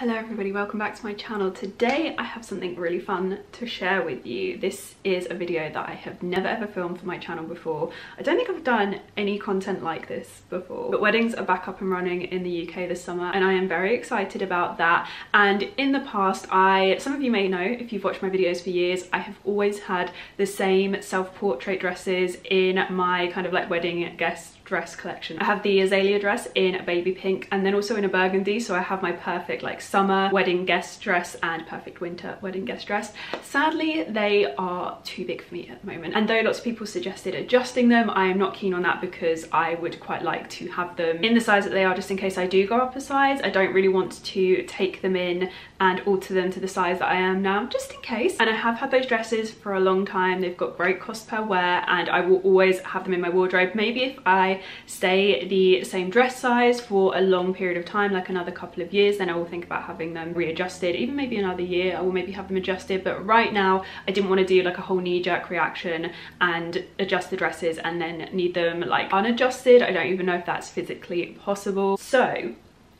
Hello everybody, welcome back to my channel. Today I have something really fun to share with you. This is a video that I have never ever filmed for my channel before. I don't think I've done any content like this before, but weddings are back up and running in the UK this summer and I am very excited about that. And in the past, I, some of you may know if you've watched my videos for years, I have always had the same self-portrait dresses in my kind of like wedding guest dress collection. I have the azalea dress in a baby pink and then also in a burgundy so I have my perfect like summer wedding guest dress and perfect winter wedding guest dress. Sadly they are too big for me at the moment and though lots of people suggested adjusting them I am not keen on that because I would quite like to have them in the size that they are just in case I do go up a size. I don't really want to take them in and alter them to the size that I am now just in case and I have had those dresses for a long time they've got great cost per wear and I will always have them in my wardrobe maybe if I stay the same dress size for a long period of time, like another couple of years, then I will think about having them readjusted, even maybe another year, I will maybe have them adjusted. But right now, I didn't want to do like a whole knee-jerk reaction and adjust the dresses and then need them like unadjusted. I don't even know if that's physically possible. So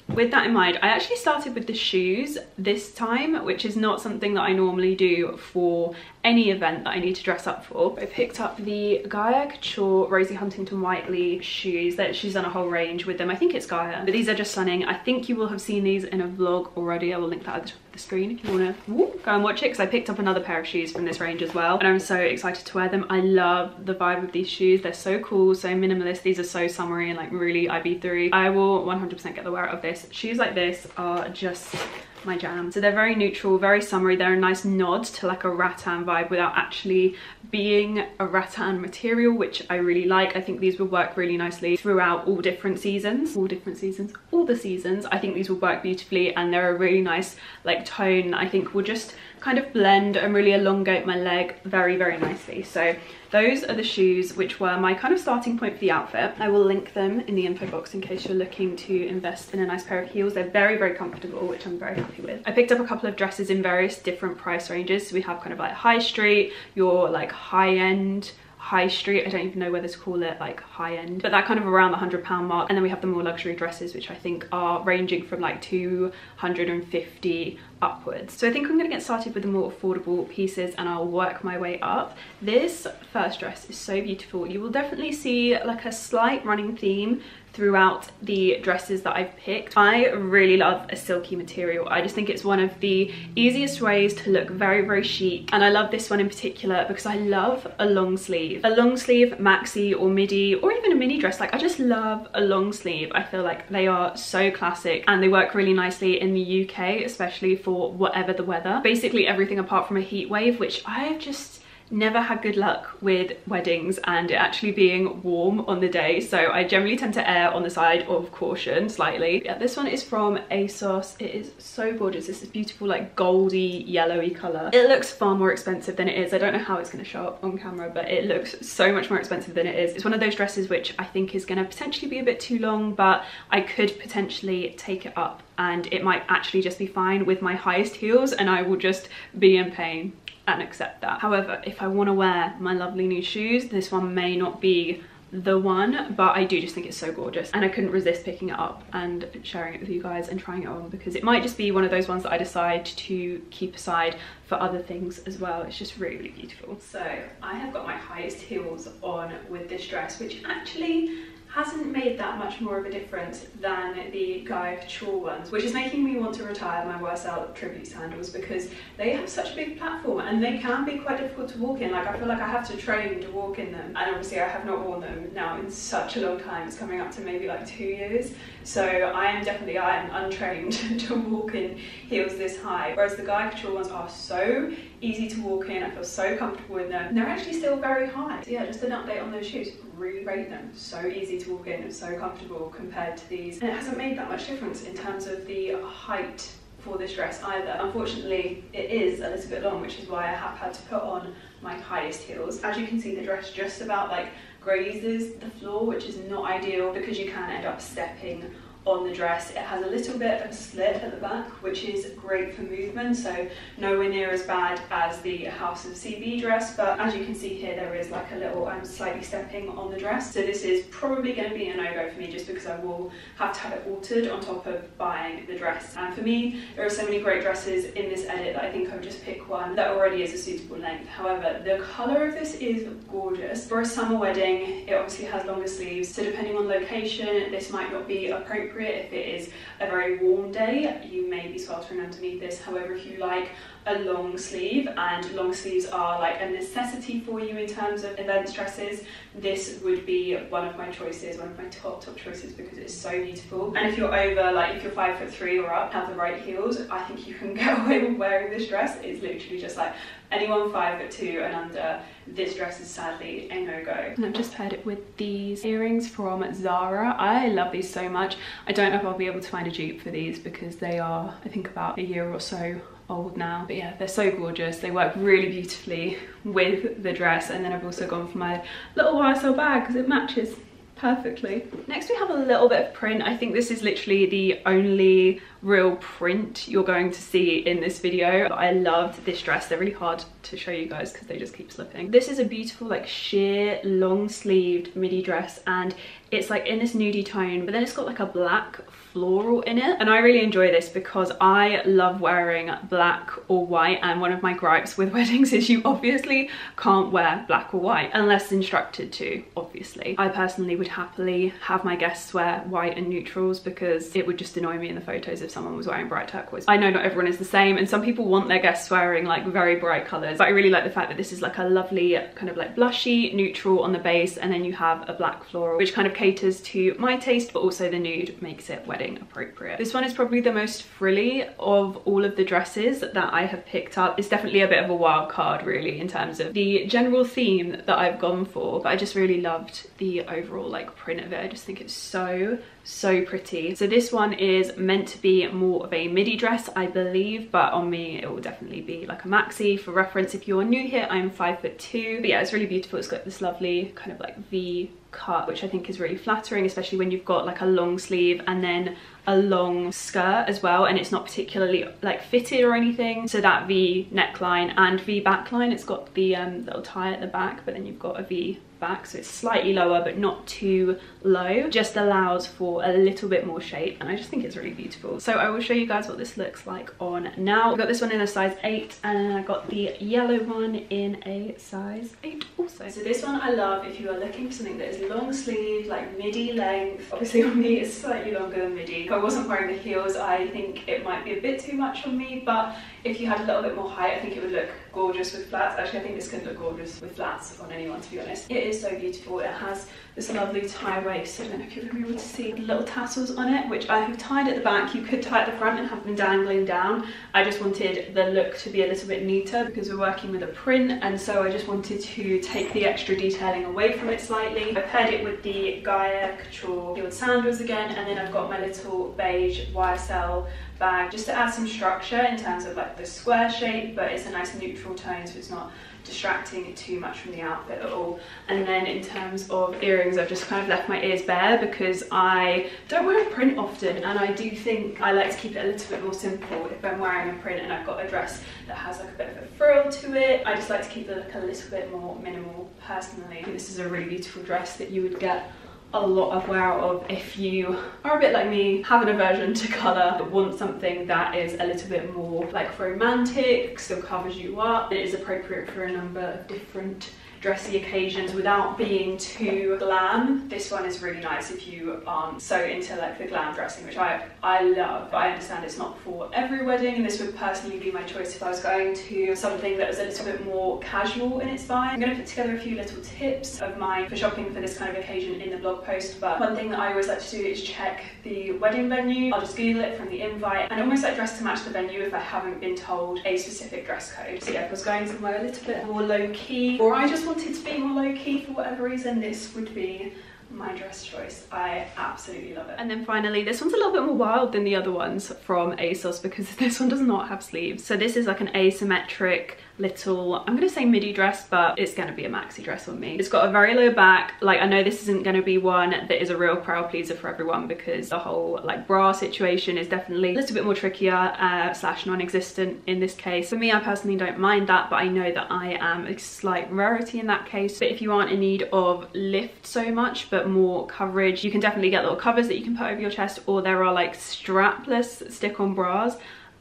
with that in mind, I actually started with the shoes this time, which is not something that I normally do for any event that I need to dress up for. I picked up the Gaia Couture Rosie Huntington Whiteley shoes. That she's done a whole range with them. I think it's Gaia, but these are just stunning. I think you will have seen these in a vlog already. I will link that at the top of the screen if you want to go and watch it because I picked up another pair of shoes from this range as well and I'm so excited to wear them. I love the vibe of these shoes. They're so cool, so minimalist. These are so summery and like really IB3. I will 100% get the wear out of this. Shoes like this are just my jam. So they're very neutral, very summery. They're a nice nod to like a rattan vibe without actually being a rattan material, which I really like. I think these will work really nicely throughout all different seasons. All different seasons, all the seasons. I think these will work beautifully and they're a really nice like tone. I think will just kind of blend and really elongate my leg very, very nicely. So those are the shoes which were my kind of starting point for the outfit. I will link them in the info box in case you're looking to invest in a nice pair of heels. They're very, very comfortable, which I'm very happy with. I picked up a couple of dresses in various different price ranges. So we have kind of like high street, your like high end, high street i don't even know whether to call it like high end but that kind of around the 100 pound mark and then we have the more luxury dresses which i think are ranging from like 250 upwards so i think i'm gonna get started with the more affordable pieces and i'll work my way up this first dress is so beautiful you will definitely see like a slight running theme throughout the dresses that I've picked. I really love a silky material. I just think it's one of the easiest ways to look very, very chic. And I love this one in particular because I love a long sleeve. A long sleeve maxi or midi or even a mini dress. Like I just love a long sleeve. I feel like they are so classic and they work really nicely in the UK, especially for whatever the weather. Basically everything apart from a heat wave, which I've just never had good luck with weddings and it actually being warm on the day so I generally tend to err on the side of caution slightly. Yeah, this one is from ASOS. It is so gorgeous. It's this beautiful like goldy yellowy colour. It looks far more expensive than it is. I don't know how it's going to show up on camera but it looks so much more expensive than it is. It's one of those dresses which I think is going to potentially be a bit too long but I could potentially take it up and it might actually just be fine with my highest heels and I will just be in pain and accept that. However, if I want to wear my lovely new shoes, this one may not be the one but I do just think it's so gorgeous. And I couldn't resist picking it up and sharing it with you guys and trying it on because it might just be one of those ones that I decide to keep aside for other things as well. It's just really, really beautiful. So I have got my highest heels on with this dress which actually hasn't made that much more of a difference than the Gaia Couture ones, which is making me want to retire my Worstyle tribute sandals because they have such a big platform and they can be quite difficult to walk in. Like I feel like I have to train to walk in them and obviously I have not worn them now in such a long time. It's coming up to maybe like two years. So I am definitely, I am untrained to walk in heels this high. Whereas the Gaia Couture ones are so easy to walk in. I feel so comfortable in them. They're actually still very high. So yeah, just an update on those shoes really rate them. So easy to walk in and so comfortable compared to these. And it hasn't made that much difference in terms of the height for this dress either. Unfortunately, it is a little bit long, which is why I have had to put on my highest heels. As you can see, the dress just about like grazes the floor, which is not ideal because you can end up stepping on the dress. It has a little bit of a slit at the back, which is great for movement, so nowhere near as bad as the House of CB dress, but as you can see here, there is like a little, I'm slightly stepping on the dress. So this is probably going to be a no-go for me just because I will have to have it altered on top of buying the dress. And for me, there are so many great dresses in this edit that I think I would just pick one that already is a suitable length. However, the colour of this is gorgeous. For a summer wedding, it obviously has longer sleeves, so depending on location, this might not be appropriate if it is a very warm day. You may be sweltering underneath this. However, if you like a long sleeve and long sleeves are like a necessity for you in terms of event dresses this would be one of my choices one of my top top choices because it's so beautiful and if you're over like if you're five foot three or up have the right heels i think you can get away with wearing this dress it's literally just like anyone five foot two and under this dress is sadly a no-go. And i've just paired it with these earrings from zara. I love these so much. I don't know if i'll be able to find a dupe for these because they are i think about a year or so old now. But yeah they're so gorgeous. They work really beautifully with the dress. And then I've also gone for my little YSL bag because it matches perfectly. Next we have a little bit of print. I think this is literally the only real print you're going to see in this video. I loved this dress. They're really hard to show you guys because they just keep slipping. This is a beautiful like sheer long sleeved midi dress and it's like in this nudie tone but then it's got like a black floral in it and I really enjoy this because I love wearing black or white and one of my gripes with weddings is you obviously can't wear black or white unless instructed to obviously. I personally would happily have my guests wear white and neutrals because it would just annoy me in the photos if someone was wearing bright turquoise. I know not everyone is the same and some people want their guests wearing like very bright colours but I really like the fact that this is like a lovely kind of like blushy neutral on the base and then you have a black floral which kind of caters to my taste but also the nude makes it wedding appropriate. This one is probably the most frilly of all of the dresses that I have picked up. It's definitely a bit of a wild card really in terms of the general theme that I've gone for but I just really loved the overall like print of it. I just think it's so so pretty. So this one is meant to be more of a midi dress, I believe, but on me it will definitely be like a maxi. For reference, if you're new here, I'm five foot two. But yeah, it's really beautiful. It's got this lovely kind of like V cut, which I think is really flattering, especially when you've got like a long sleeve and then a long skirt as well and it's not particularly like fitted or anything so that v neckline and v backline it's got the um, little tie at the back but then you've got a v back so it's slightly lower but not too low. Just allows for a little bit more shape and I just think it's really beautiful. So I will show you guys what this looks like on now. I got this one in a size 8 and I got the yellow one in a size 8 also. So this one I love if you are looking for something that is long sleeve like midi length. Obviously on me it's slightly longer than midi. If I wasn't wearing the heels I think it might be a bit too much on me but if you had a little bit more height I think it would look gorgeous with flats actually I think this could look gorgeous with flats on anyone to be honest it is so beautiful. It has this lovely tie waist. I don't know if you're going to be able to see the little tassels on it, which I have tied at the back. You could tie at the front and have them dangling down. I just wanted the look to be a little bit neater because we're working with a print and so I just wanted to take the extra detailing away from it slightly. I paired it with the Gaia Couture heeled sandals again and then I've got my little beige YSL bag just to add some structure in terms of like the square shape but it's a nice neutral tone so it's not distracting too much from the outfit at all. And then in terms of earrings, I've just kind of left my ears bare because I don't wear a print often and I do think I like to keep it a little bit more simple if I'm wearing a print and I've got a dress that has like a bit of a frill to it. I just like to keep the look a little bit more minimal personally. This is a really beautiful dress that you would get a lot of wear out of if you are a bit like me, have an aversion to colour, but want something that is a little bit more like romantic, still covers you up. It is appropriate for a number of different dressy occasions without being too glam. This one is really nice if you aren't so into like the glam dressing, which I, I love, but I understand it's not for every wedding, and this would personally be my choice if I was going to something that was a little bit more casual in its vibe. I'm gonna put together a few little tips of mine for shopping for this kind of occasion in the blog post, but one thing that I always like to do is check the wedding venue. I'll just Google it from the invite, and almost like dress to match the venue if I haven't been told a specific dress code. So yeah, if I was going somewhere a little bit more low-key, or I just wanted to be more low-key for whatever reason, this would be my dress choice. I absolutely love it. And then finally, this one's a little bit more wild than the other ones from ASOS because this one does not have sleeves. So this is like an asymmetric little, I'm gonna say midi dress, but it's gonna be a maxi dress on me. It's got a very low back. Like I know this isn't gonna be one that is a real crowd pleaser for everyone because the whole like bra situation is definitely a little bit more trickier uh, slash non-existent in this case. For me, I personally don't mind that, but I know that I am a slight rarity in that case. But if you aren't in need of lift so much, but more coverage, you can definitely get little covers that you can put over your chest or there are like strapless stick-on bras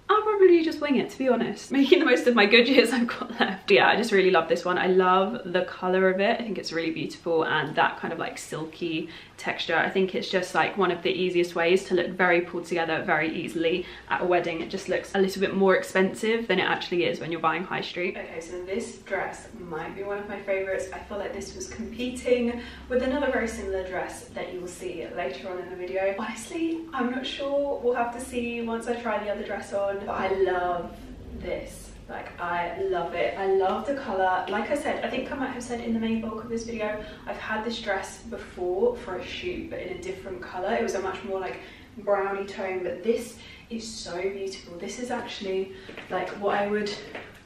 I'll probably just wing it to be honest. Making the most of my good years I've got left. Yeah, I just really love this one. I love the colour of it. I think it's really beautiful and that kind of like silky texture. I think it's just like one of the easiest ways to look very pulled together very easily at a wedding. It just looks a little bit more expensive than it actually is when you're buying high street. Okay, so this dress might be one of my favourites. I feel like this was competing with another very similar dress that you will see later on in the video. Honestly, I'm not sure. We'll have to see once I try the other dress on, but I love this. Like I love it. I love the color. Like I said I think I might have said in the main bulk of this video I've had this dress before for a shoot but in a different color. It was a much more like browny tone but this is so beautiful. This is actually like what I would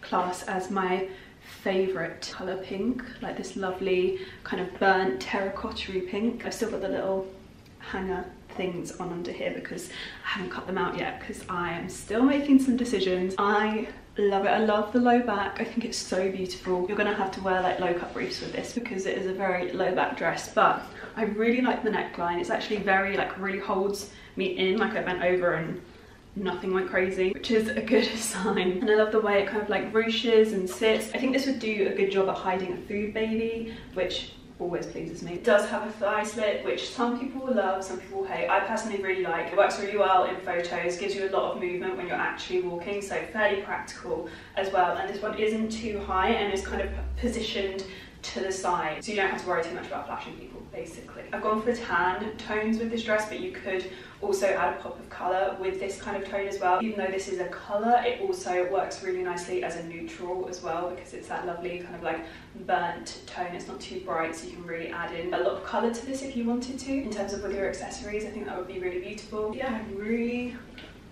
class as my favorite color pink. Like this lovely kind of burnt terracotta pink. I've still got the little hanger things on under here because I haven't cut them out yet because I am still making some decisions. I love it. I love the low back. I think it's so beautiful. You're gonna have to wear like low cut briefs with this because it is a very low back dress, but I really like the neckline. It's actually very like really holds me in like I bent over and nothing went crazy, which is a good sign. And I love the way it kind of like ruches and sits. I think this would do a good job at hiding a food baby, which always pleases me. It does have a thigh slit, which some people love, some people hate. I personally really like. It works really well in photos, gives you a lot of movement when you're actually walking, so fairly practical as well. And this one isn't too high and is kind of positioned to the side, so you don't have to worry too much about flashing people, basically. I've gone for tan tones with this dress, but you could also add a pop of colour with this kind of tone as well. Even though this is a colour, it also works really nicely as a neutral as well because it's that lovely kind of like burnt tone. It's not too bright, so you can really add in a lot of colour to this if you wanted to. In terms of with your accessories, I think that would be really beautiful. Yeah, I really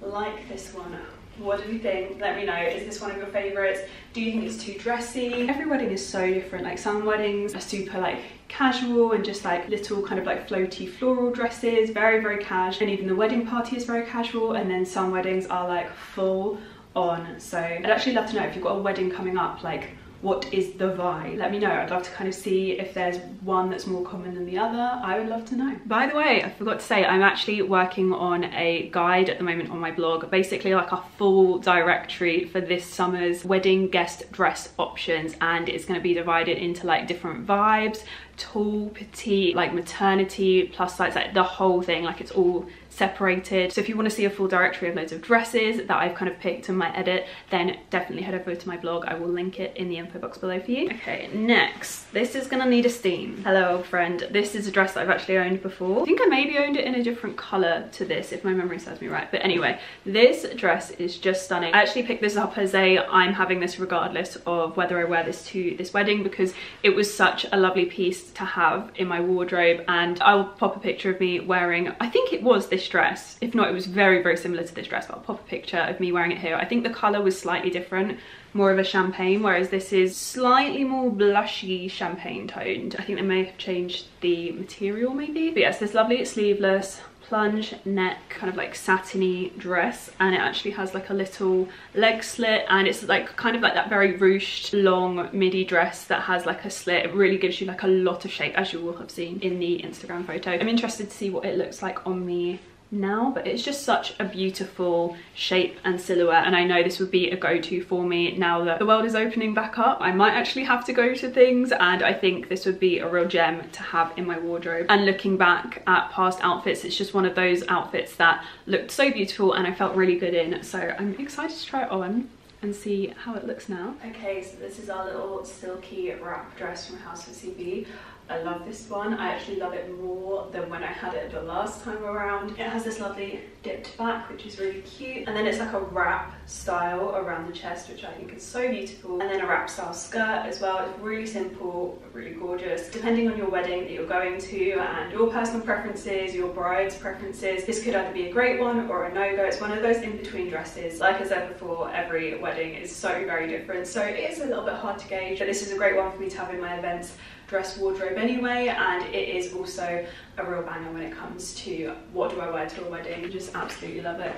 like this one. What do you think? Let me know. Is this one of your favorites? Do you think it's too dressy? Every wedding is so different. Like some weddings are super like casual and just like little kind of like floaty floral dresses, very, very casual. And even the wedding party is very casual. And then some weddings are like full on. So I'd actually love to know if you've got a wedding coming up, like what is the vibe? Let me know. I'd love to kind of see if there's one that's more common than the other. I would love to know. By the way, I forgot to say, I'm actually working on a guide at the moment on my blog, basically like a full directory for this summer's wedding guest dress options. And it's gonna be divided into like different vibes, tall, petite, like maternity, plus size, like the whole thing, like it's all separated. So if you want to see a full directory of loads of dresses that I've kind of picked in my edit, then definitely head over to my blog. I will link it in the info box below for you. Okay, next, this is gonna need a steam. Hello, old friend. This is a dress that I've actually owned before. I think I maybe owned it in a different color to this, if my memory serves me right. But anyway, this dress is just stunning. I actually picked this up as a I'm having this regardless of whether I wear this to this wedding because it was such a lovely piece to have in my wardrobe and I'll pop a picture of me wearing, I think it was this dress. If not, it was very, very similar to this dress, but I'll pop a picture of me wearing it here. I think the colour was slightly different, more of a champagne, whereas this is slightly more blushy champagne toned. I think they may have changed the material maybe. But yes, this lovely sleeveless plunge neck kind of like satiny dress and it actually has like a little leg slit and it's like kind of like that very ruched long midi dress that has like a slit it really gives you like a lot of shape as you will have seen in the instagram photo i'm interested to see what it looks like on me now but it's just such a beautiful shape and silhouette and I know this would be a go-to for me now that the world is opening back up I might actually have to go to things and I think this would be a real gem to have in my wardrobe and looking back at past outfits it's just one of those outfits that looked so beautiful and I felt really good in so I'm excited to try it on and see how it looks now. Okay, so this is our little silky wrap dress from House of CB. I love this one. I actually love it more than when I had it the last time around. It has this lovely dipped back, which is really cute. And then it's like a wrap style around the chest, which I think is so beautiful. And then a wrap style skirt as well. It's really simple, really gorgeous. Depending on your wedding that you're going to and your personal preferences, your bride's preferences, this could either be a great one or a no-go. It's one of those in-between dresses. Like I said before, every wedding is so very different. So it is a little bit hard to gauge, but this is a great one for me to have in my events dress wardrobe anyway and it is also a real banger when it comes to what do I wear to a wedding. Just absolutely love it.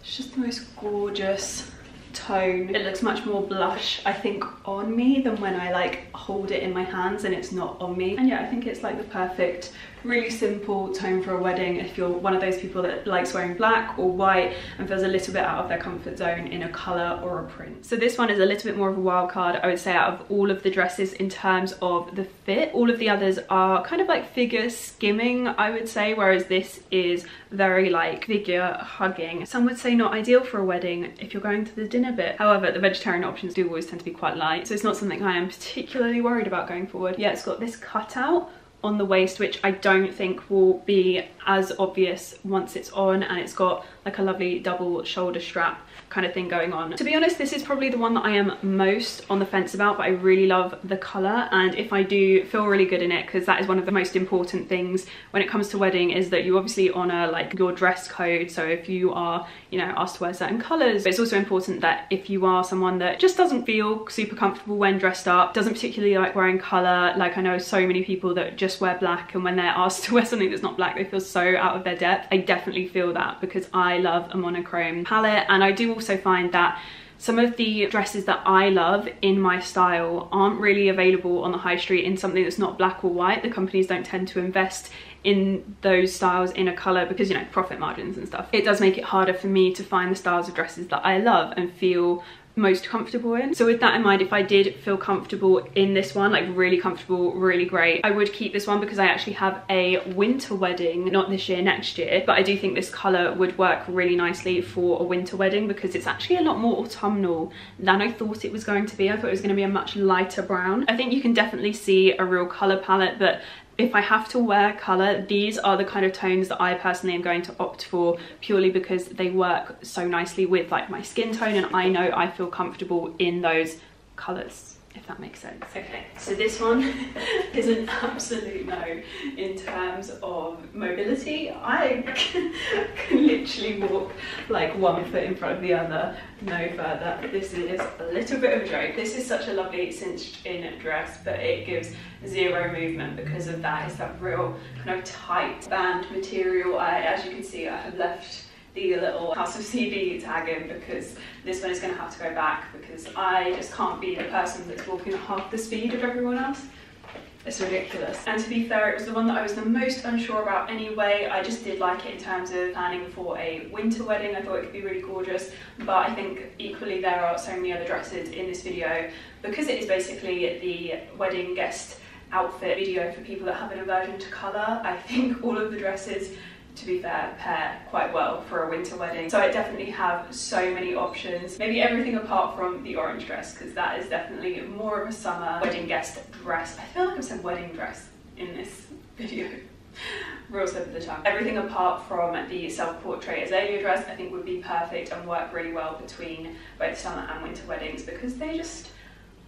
It's just the most gorgeous tone. It looks much more blush, I think, on me than when I like hold it in my hands and it's not on me. And yeah, I think it's like the perfect really simple tone for a wedding if you're one of those people that likes wearing black or white and feels a little bit out of their comfort zone in a color or a print. So this one is a little bit more of a wild card, I would say, out of all of the dresses in terms of the fit. All of the others are kind of like figure skimming, I would say, whereas this is very like figure hugging. Some would say not ideal for a wedding if you're going to the dinner bit. However, the vegetarian options do always tend to be quite light, so it's not something I am particularly worried about going forward. Yeah, it's got this cutout on the waist which I don't think will be as obvious once it's on and it's got like a lovely double shoulder strap kind of thing going on. To be honest, this is probably the one that I am most on the fence about, but I really love the colour. And if I do feel really good in it, because that is one of the most important things when it comes to wedding, is that you obviously honour like your dress code. So if you are, you know, asked to wear certain colours, but it's also important that if you are someone that just doesn't feel super comfortable when dressed up, doesn't particularly like wearing colour, like I know so many people that just wear black and when they're asked to wear something that's not black, they feel so out of their depth. I definitely feel that because I love a monochrome palette and I do also find that some of the dresses that I love in my style aren't really available on the high street in something that's not black or white. The companies don't tend to invest in those styles in a colour because, you know, profit margins and stuff. It does make it harder for me to find the styles of dresses that I love and feel most comfortable in. So with that in mind, if I did feel comfortable in this one, like really comfortable, really great, I would keep this one because I actually have a winter wedding, not this year, next year, but I do think this colour would work really nicely for a winter wedding because it's actually a lot more autumnal than I thought it was going to be. I thought it was going to be a much lighter brown. I think you can definitely see a real colour palette, but if I have to wear colour, these are the kind of tones that I personally am going to opt for purely because they work so nicely with like my skin tone and I know I feel comfortable in those colours if that makes sense. Okay, so this one is an absolute no in terms of mobility. I can, literally walk like one foot in front of the other, no further. This is a little bit of a joke. This is such a lovely cinched in dress, but it gives zero movement because of that. It's that real kind of tight band material. I, as you can see, I have left the little House of CB tag in because this one is going to have to go back because I just can't be the person that's walking half the speed of everyone else. It's ridiculous. And to be fair, it was the one that I was the most unsure about anyway. I just did like it in terms of planning for a winter wedding. I thought it could be really gorgeous, but I think equally there are so many other dresses in this video because it is basically the wedding guest outfit video for people that have an aversion to colour. I think all of the dresses to be fair, pair quite well for a winter wedding. So I definitely have so many options. Maybe everything apart from the orange dress, because that is definitely more of a summer wedding guest dress. I feel like I've said wedding dress in this video. Real slip of the tongue. Everything apart from the self-portrait azalea dress I think would be perfect and work really well between both summer and winter weddings because they just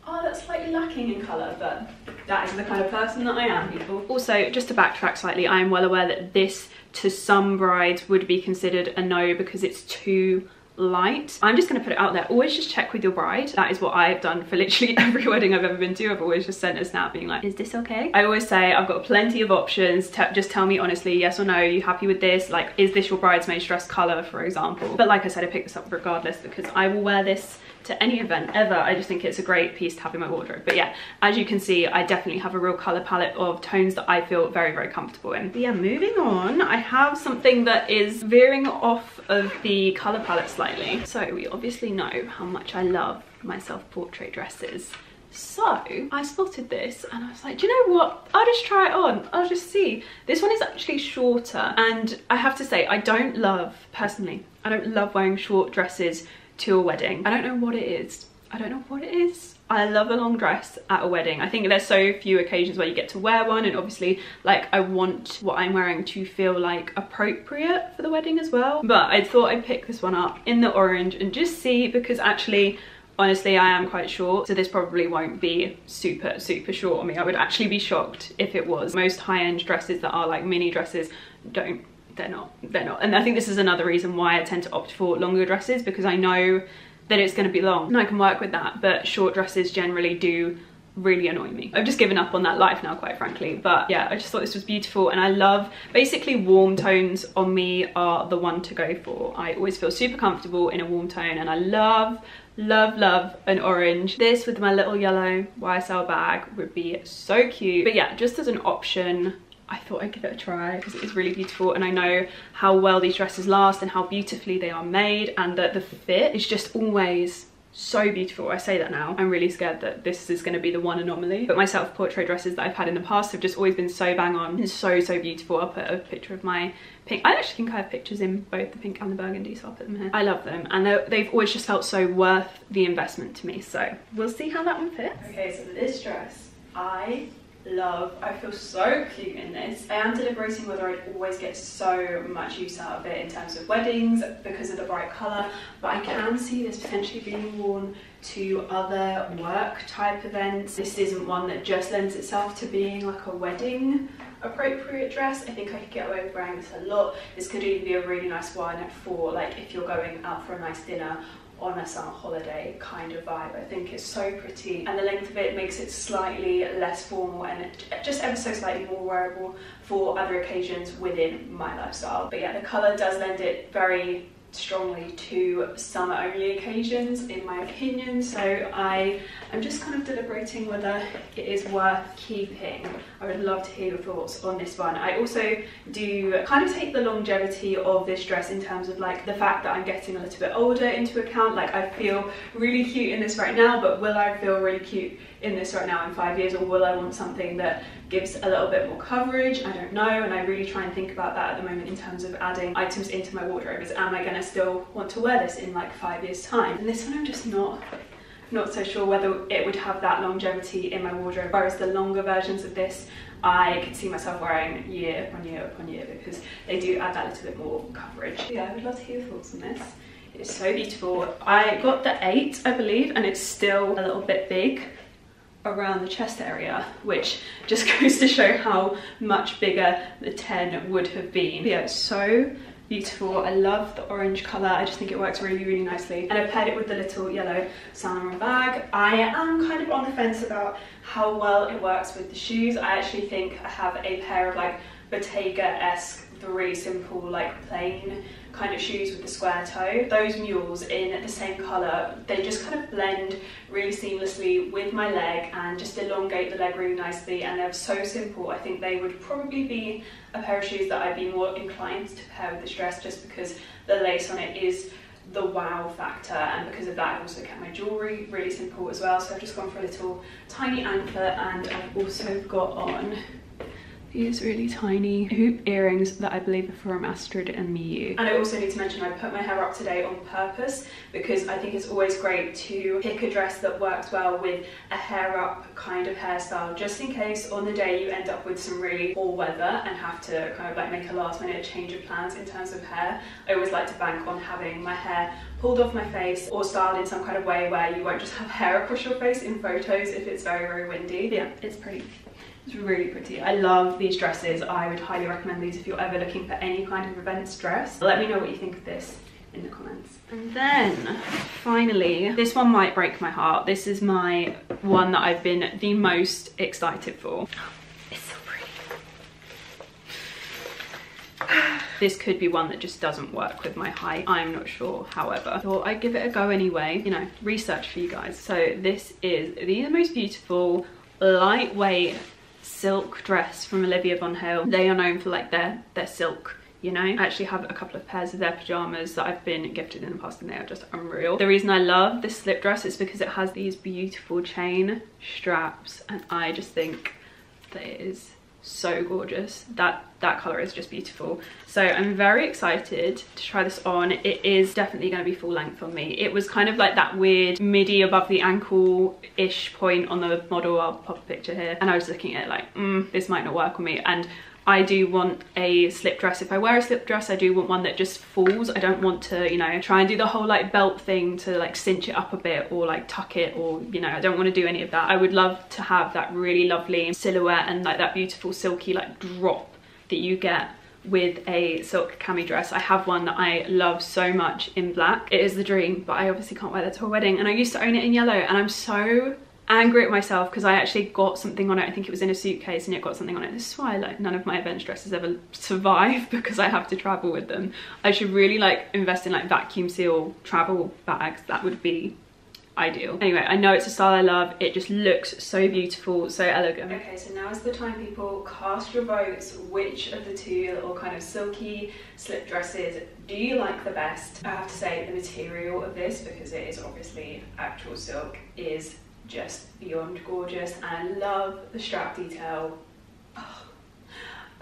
are that slightly lacking in colour, but that is the kind of person that I am, people. Also, just to backtrack slightly, I am well aware that this to some brides would be considered a no because it's too light. I'm just gonna put it out there, always just check with your bride. That is what I've done for literally every wedding I've ever been to. I've always just sent a snap being like, is this okay? I always say I've got plenty of options. just tell me honestly, yes or no, are you happy with this? Like, is this your bridesmaid's dress color, for example? But like I said, I picked this up regardless because I will wear this to any event ever. I just think it's a great piece to have in my wardrobe. But yeah, as you can see, I definitely have a real color palette of tones that I feel very, very comfortable in. But yeah, moving on, I have something that is veering off of the color palette slightly. So we obviously know how much I love my self-portrait dresses. So I spotted this and I was like, do you know what? I'll just try it on. I'll just see. This one is actually shorter and I have to say, I don't love, personally, I don't love wearing short dresses to a wedding. I don't know what it is. I don't know what it is. I love a long dress at a wedding. I think there's so few occasions where you get to wear one and obviously like I want what I'm wearing to feel like appropriate for the wedding as well. But I thought I'd pick this one up in the orange and just see because actually honestly I am quite short so this probably won't be super super short on me. I would actually be shocked if it was. Most high-end dresses that are like mini dresses don't they're not they're not and I think this is another reason why I tend to opt for longer dresses because I know that it's going to be long and I can work with that but short dresses generally do really annoy me. I've just given up on that life now quite frankly but yeah I just thought this was beautiful and I love basically warm tones on me are the one to go for. I always feel super comfortable in a warm tone and I love love love an orange this with my little yellow YSL bag would be so cute but yeah just as an option I thought I'd give it a try because it is really beautiful and I know how well these dresses last and how beautifully they are made and that the fit is just always so beautiful. I say that now. I'm really scared that this is going to be the one anomaly. But my self-portrait dresses that i've had in the past have just always been so bang on and so so beautiful. I'll put a picture of my pink i actually think i have pictures in both the pink and the burgundy so i'll put them here. I love them and they've always just felt so worth the investment to me so we'll see how that one fits. Okay so this dress i love. I feel so cute in this. I am deliberating whether I'd always get so much use out of it in terms of weddings because of the bright colour, but I can see this potentially being worn to other work type events. This isn't one that just lends itself to being like a wedding appropriate dress. I think I could get away with wearing this a lot. This could even be a really nice one for like if you're going out for a nice dinner on a summer holiday kind of vibe. I think it's so pretty and the length of it makes it slightly less formal and just ever so slightly more wearable for other occasions within my lifestyle. But yeah, the colour does lend it very strongly to summer only occasions in my opinion so I am just kind of deliberating whether it is worth keeping. I would love to hear your thoughts on this one. I also do kind of take the longevity of this dress in terms of like the fact that I'm getting a little bit older into account like I feel really cute in this right now but will I feel really cute in this right now in five years or will I want something that gives a little bit more coverage I don't know and I really try and think about that at the moment in terms of adding items into my wardrobe is am I going to still want to wear this in like five years time and this one I'm just not not so sure whether it would have that longevity in my wardrobe whereas the longer versions of this I could see myself wearing year upon year upon year because they do add that little bit more coverage. Yeah, I would love to hear your thoughts on this. It's so beautiful. I got the 8 I believe and it's still a little bit big around the chest area which just goes to show how much bigger the 10 would have been. Yeah it's so beautiful. I love the orange color. I just think it works really really nicely. And i paired it with the little yellow laurent bag. I am kind of on the fence about how well it works with the shoes. I actually think i have a pair of like bottega-esque really simple like plain kind of shoes with the square toe. Those mules in the same colour, they just kind of blend really seamlessly with my leg and just elongate the leg really nicely and they're so simple. I think they would probably be a pair of shoes that I'd be more inclined to pair with this dress just because the lace on it is the wow factor and because of that I also kept my jewellery really simple as well so I've just gone for a little tiny anklet and I've also got on these really tiny hoop earrings that I believe are from Astrid and Miyu. And I also need to mention I put my hair up today on purpose because I think it's always great to pick a dress that works well with a hair up kind of hairstyle just in case on the day you end up with some really poor weather and have to kind of like make a last minute change of plans in terms of hair. I always like to bank on having my hair pulled off my face or styled in some kind of way where you won't just have hair across your face in photos if it's very very windy. Yeah, it's pretty it's really pretty. I love these dresses. I would highly recommend these if you're ever looking for any kind of events dress. Let me know what you think of this in the comments. And then finally, this one might break my heart. This is my one that I've been the most excited for. It's so pretty. this could be one that just doesn't work with my height. I'm not sure, however. Thought I'd give it a go anyway. You know, research for you guys. So this is the most beautiful lightweight silk dress from Olivia Von Halle. They are known for like their, their silk you know I actually have a couple of pairs of their pajamas that I've been gifted in the past and they are just unreal the reason I love this slip dress is because it has these beautiful chain straps and I just think that it is so gorgeous. That that color is just beautiful. So i'm very excited to try this on. It is definitely going to be full length on me. It was kind of like that weird midi above the ankle ish point on the model. I'll pop a picture here. And i was looking at like mm, this might not work on me. And I do want a slip dress. If I wear a slip dress, I do want one that just falls. I don't want to, you know, try and do the whole like belt thing to like cinch it up a bit or like tuck it or, you know, I don't want to do any of that. I would love to have that really lovely silhouette and like that beautiful silky like drop that you get with a silk cami dress. I have one that I love so much in black. It is the dream, but I obviously can't wear that to a wedding. And I used to own it in yellow and I'm so angry at myself because I actually got something on it. I think it was in a suitcase and it got something on it. This is why like none of my event dresses ever survive because I have to travel with them. I should really like invest in like vacuum seal travel bags. That would be ideal. Anyway, I know it's a style I love. It just looks so beautiful, so elegant. Okay, so now is the time people cast your votes. Which of the two little kind of silky slip dresses do you like the best? I have to say the material of this, because it is obviously actual silk, is just beyond gorgeous I love the strap detail.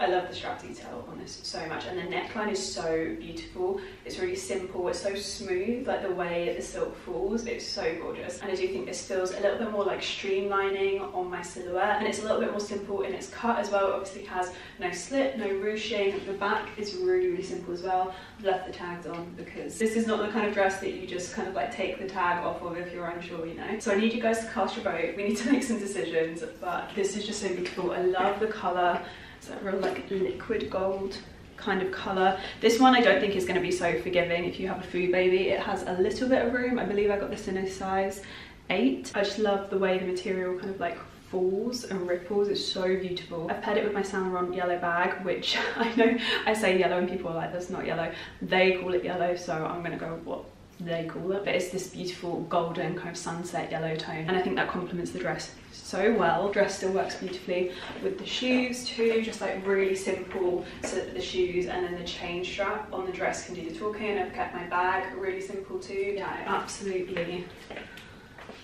I love the strap detail on this so much and the neckline is so beautiful. It's really simple, it's so smooth, like the way the silk falls, it's so gorgeous. And I do think this feels a little bit more like streamlining on my silhouette and it's a little bit more simple in its cut as well. It obviously has no slit, no ruching. The back is really, really simple as well. I've left the tags on because this is not the kind of dress that you just kind of like take the tag off of if you're unsure, you know. So I need you guys to cast your vote. We need to make some decisions, but this is just so beautiful. I love the color. It's that real like liquid gold kind of color. This one I don't think is going to be so forgiving if you have a food baby. It has a little bit of room. I believe I got this in a size 8. I just love the way the material kind of like falls and ripples it's so beautiful i've paired it with my saint laurent yellow bag which i know i say yellow and people are like that's not yellow they call it yellow so i'm gonna go what they call it but it's this beautiful golden kind of sunset yellow tone and i think that complements the dress so well. Dress still works beautifully with the shoes too, just like really simple so the shoes and then the chain strap on the dress can do the talking. I've kept my bag really simple too. Yeah, I absolutely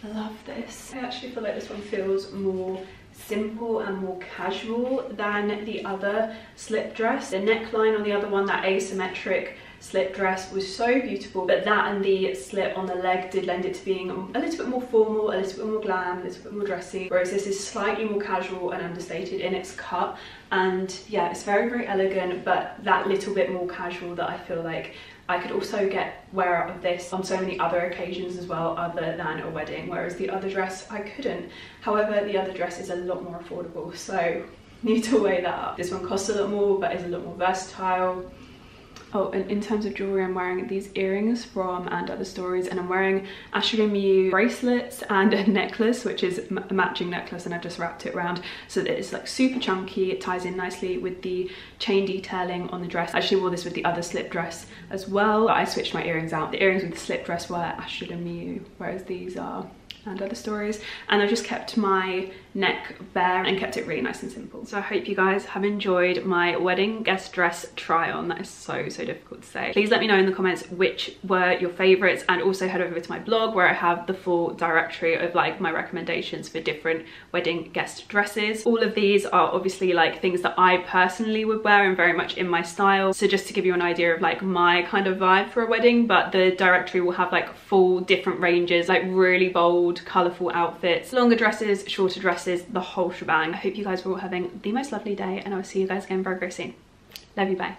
love this. I actually feel like this one feels more simple and more casual than the other slip dress. The neckline on the other one, that asymmetric slip dress was so beautiful but that and the slit on the leg did lend it to being a little bit more formal a little bit more glam a little bit more dressy. Whereas this is slightly more casual and understated in its cut. And yeah it's very very elegant but that little bit more casual that I feel like I could also get wear out of this on so many other occasions as well other than a wedding whereas the other dress I couldn't. However the other dress is a lot more affordable so need to weigh that up. This one costs a lot more but is a lot more versatile Oh, and in terms of jewelry, I'm wearing these earrings from And Other Stories, and I'm wearing Ashley bracelets and a necklace, which is a matching necklace, and I've just wrapped it around so that it's like super chunky. It ties in nicely with the chain detailing on the dress. I actually wore this with the other slip dress as well. I switched my earrings out. The earrings with the slip dress were Ashley whereas these are and other stories and I've just kept my neck bare and kept it really nice and simple. So I hope you guys have enjoyed my wedding guest dress try on. That is so, so difficult to say. Please let me know in the comments which were your favorites and also head over to my blog where I have the full directory of like my recommendations for different wedding guest dresses. All of these are obviously like things that I personally would wear and very much in my style. So just to give you an idea of like my kind of vibe for a wedding, but the directory will have like full different ranges, like really bold colourful outfits, longer dresses, shorter dresses, the whole shebang. I hope you guys are all having the most lovely day and I will see you guys again very, very soon. Love you, bye.